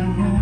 Amen.